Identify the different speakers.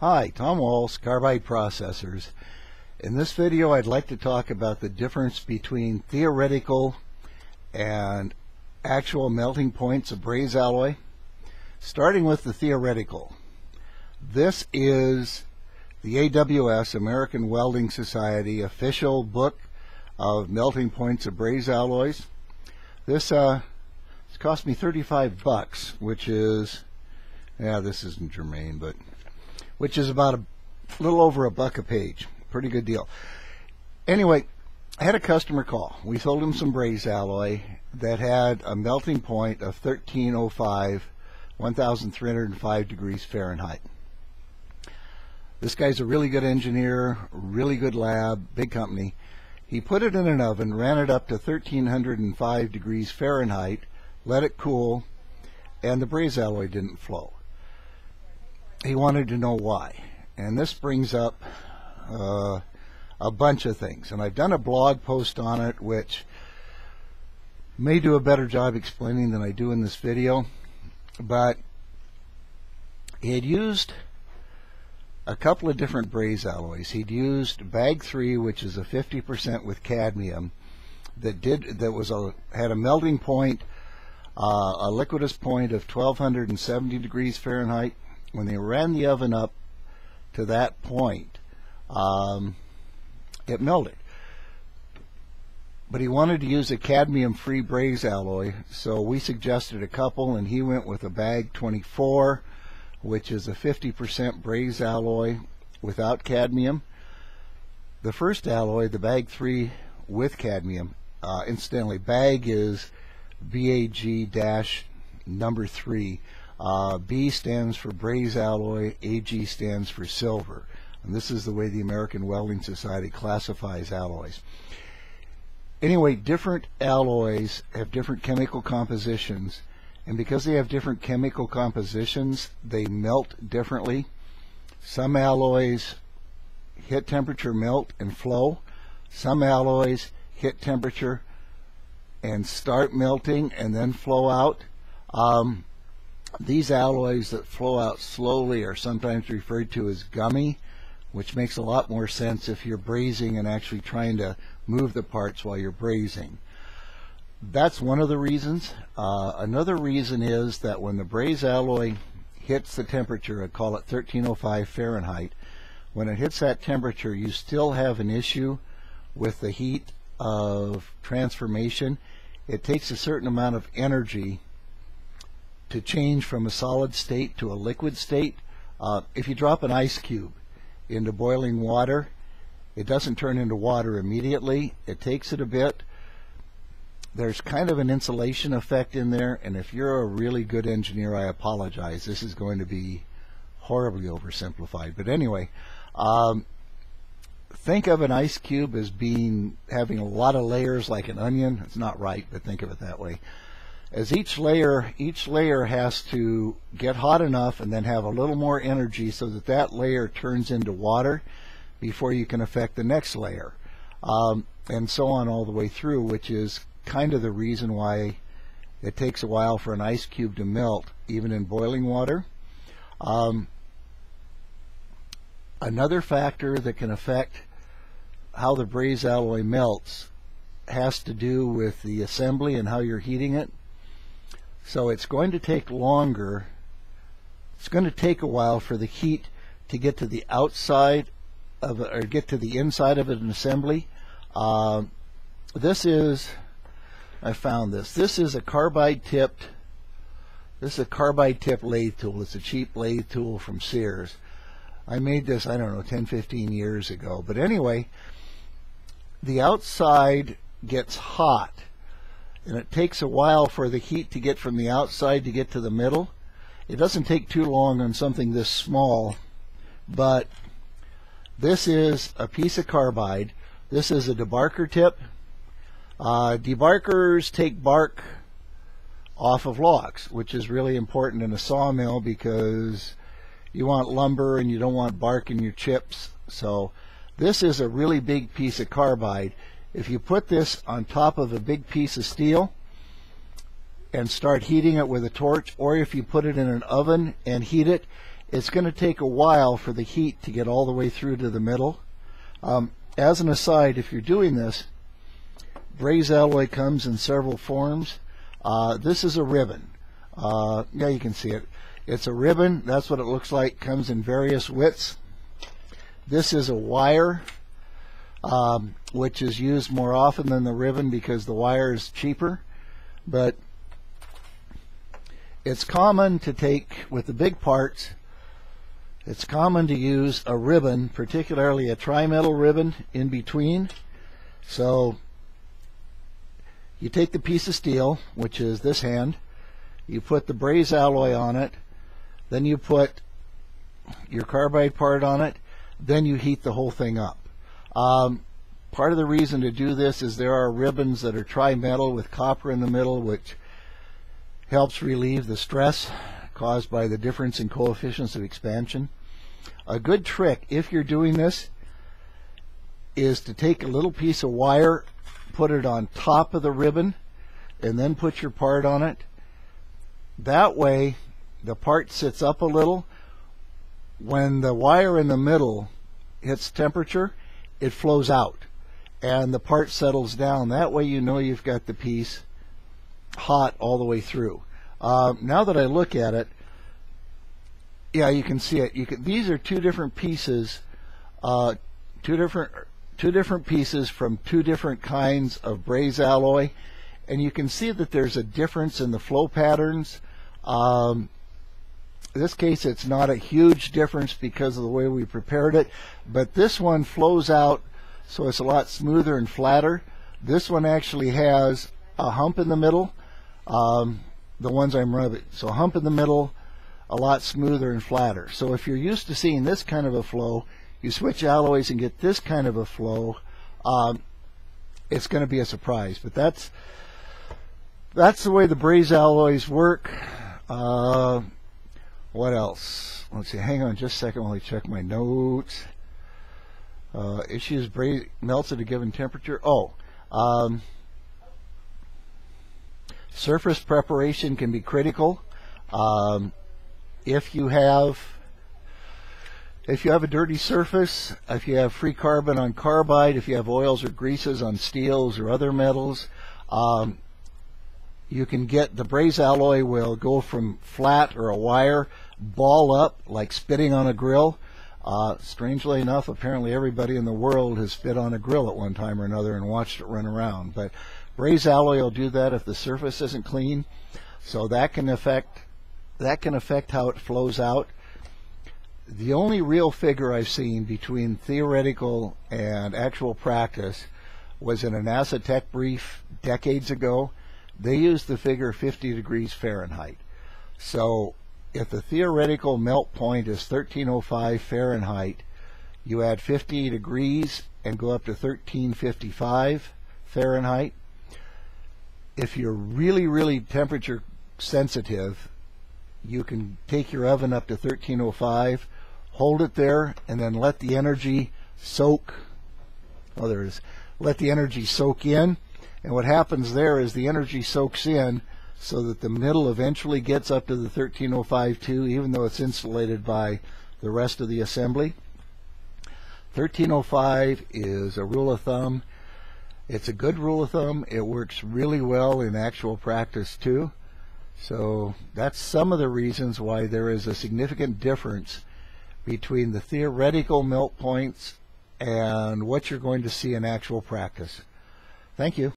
Speaker 1: Hi, Tom Walls, Carbide Processors. In this video I'd like to talk about the difference between theoretical and actual melting points of braze alloy. Starting with the theoretical. This is the AWS, American Welding Society, official book of melting points of braze alloys. This uh, cost me 35 bucks, which is, yeah, this isn't germane, but which is about a little over a buck a page. Pretty good deal. Anyway, I had a customer call. We sold him some braze alloy that had a melting point of 1305, 1305 degrees Fahrenheit. This guy's a really good engineer, really good lab, big company. He put it in an oven, ran it up to 1305 degrees Fahrenheit, let it cool, and the braze alloy didn't flow. He wanted to know why. And this brings up uh, a bunch of things. And I've done a blog post on it, which may do a better job explaining than I do in this video. But he had used a couple of different braze alloys. He'd used bag 3, which is a 50% with cadmium, that did that was a had a melting point, uh, a liquidus point of 1270 degrees Fahrenheit. When they ran the oven up to that point, um, it melted. But he wanted to use a cadmium-free braze alloy, so we suggested a couple, and he went with a bag 24 which is a 50% braze alloy without cadmium. The first alloy, the bag 3 with cadmium, uh, incidentally, bag is BAG dash number 3. Uh, B stands for braze alloy, AG stands for silver. And this is the way the American Welding Society classifies alloys. Anyway, different alloys have different chemical compositions and because they have different chemical compositions, they melt differently. Some alloys hit temperature, melt, and flow. Some alloys hit temperature and start melting and then flow out. Um, these alloys that flow out slowly are sometimes referred to as gummy, which makes a lot more sense if you're brazing and actually trying to move the parts while you're brazing that's one of the reasons. Uh, another reason is that when the braze alloy hits the temperature, I call it 1305 Fahrenheit, when it hits that temperature, you still have an issue with the heat of transformation. It takes a certain amount of energy to change from a solid state to a liquid state. Uh, if you drop an ice cube into boiling water, it doesn't turn into water immediately. It takes it a bit there's kind of an insulation effect in there, and if you're a really good engineer, I apologize. This is going to be horribly oversimplified. But anyway, um, think of an ice cube as being having a lot of layers like an onion. It's not right, but think of it that way. As each layer, each layer has to get hot enough and then have a little more energy so that that layer turns into water before you can affect the next layer. Um, and so on all the way through, which is kind of the reason why it takes a while for an ice cube to melt, even in boiling water. Um, another factor that can affect how the braze alloy melts has to do with the assembly and how you're heating it. So it's going to take longer. It's going to take a while for the heat to get to the outside of or get to the inside of an assembly. Uh, this is I found this. This is a carbide tipped, this is a carbide tipped lathe tool. It's a cheap lathe tool from Sears. I made this, I don't know, 10, 15 years ago. But anyway, the outside gets hot. And it takes a while for the heat to get from the outside to get to the middle. It doesn't take too long on something this small, but this is a piece of carbide. This is a debarker tip. Uh, debarkers take bark off of logs, which is really important in a sawmill because you want lumber and you don't want bark in your chips. So this is a really big piece of carbide. If you put this on top of a big piece of steel and start heating it with a torch, or if you put it in an oven and heat it, it's going to take a while for the heat to get all the way through to the middle. Um, as an aside, if you're doing this, braze alloy comes in several forms. Uh, this is a ribbon. Uh, yeah, you can see it. It's a ribbon. That's what it looks like. Comes in various widths. This is a wire, um, which is used more often than the ribbon because the wire is cheaper. But it's common to take, with the big parts, it's common to use a ribbon, particularly a tri-metal ribbon, in between. So you take the piece of steel, which is this hand, you put the braze alloy on it, then you put your carbide part on it, then you heat the whole thing up. Um, part of the reason to do this is there are ribbons that are tri-metal with copper in the middle, which helps relieve the stress caused by the difference in coefficients of expansion. A good trick, if you're doing this, is to take a little piece of wire, put it on top of the ribbon, and then put your part on it. That way, the part sits up a little. When the wire in the middle hits temperature, it flows out and the part settles down. That way you know you've got the piece hot all the way through. Uh, now that I look at it, yeah, you can see it. You can, these are two different pieces, uh, two different two different pieces from two different kinds of braze alloy, and you can see that there's a difference in the flow patterns. Um, in this case, it's not a huge difference because of the way we prepared it, but this one flows out so it's a lot smoother and flatter. This one actually has a hump in the middle. Um, the ones I'm rubbing. So a hump in the middle, a lot smoother and flatter. So if you're used to seeing this kind of a flow, you switch alloys and get this kind of a flow, um, it's going to be a surprise. But that's that's the way the braze alloys work. Uh, what else? Let's see. Hang on just a second while I check my notes. Uh, issues braze melts at a given temperature. Oh, um, surface preparation can be critical. Um, if you have if you have a dirty surface, if you have free carbon on carbide, if you have oils or greases on steels or other metals, um, you can get the braze alloy will go from flat or a wire ball up like spitting on a grill. Uh, strangely enough, apparently everybody in the world has spit on a grill at one time or another and watched it run around. But braze alloy will do that if the surface isn't clean. So that can affect that can affect how it flows out. The only real figure I've seen between theoretical and actual practice was in a NASA tech brief decades ago. They used the figure 50 degrees Fahrenheit. So if the theoretical melt point is 1305 Fahrenheit, you add 50 degrees and go up to 1355 Fahrenheit. If you're really, really temperature sensitive, you can take your oven up to 1305, hold it there, and then let the energy soak. Oh, there it is. Let the energy soak in. And what happens there is the energy soaks in so that the middle eventually gets up to the 1305 too, even though it's insulated by the rest of the assembly. 1305 is a rule of thumb. It's a good rule of thumb. It works really well in actual practice too. So that's some of the reasons why there is a significant difference between the theoretical melt points and what you're going to see in actual practice. Thank you.